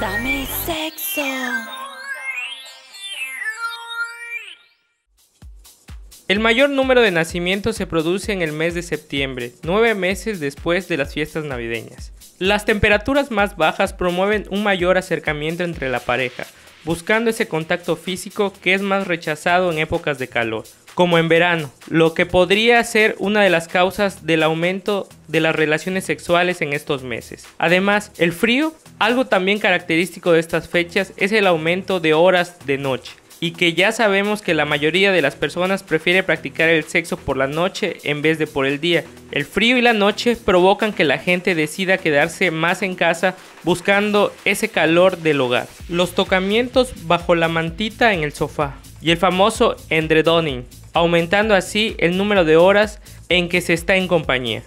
Dame sexo. El mayor número de nacimientos se produce en el mes de septiembre, nueve meses después de las fiestas navideñas. Las temperaturas más bajas promueven un mayor acercamiento entre la pareja, buscando ese contacto físico que es más rechazado en épocas de calor, como en verano, lo que podría ser una de las causas del aumento de las relaciones sexuales en estos meses. Además, el frío, algo también característico de estas fechas, es el aumento de horas de noche y que ya sabemos que la mayoría de las personas prefiere practicar el sexo por la noche en vez de por el día. El frío y la noche provocan que la gente decida quedarse más en casa buscando ese calor del hogar. Los tocamientos bajo la mantita en el sofá y el famoso endredoning, aumentando así el número de horas en que se está en compañía.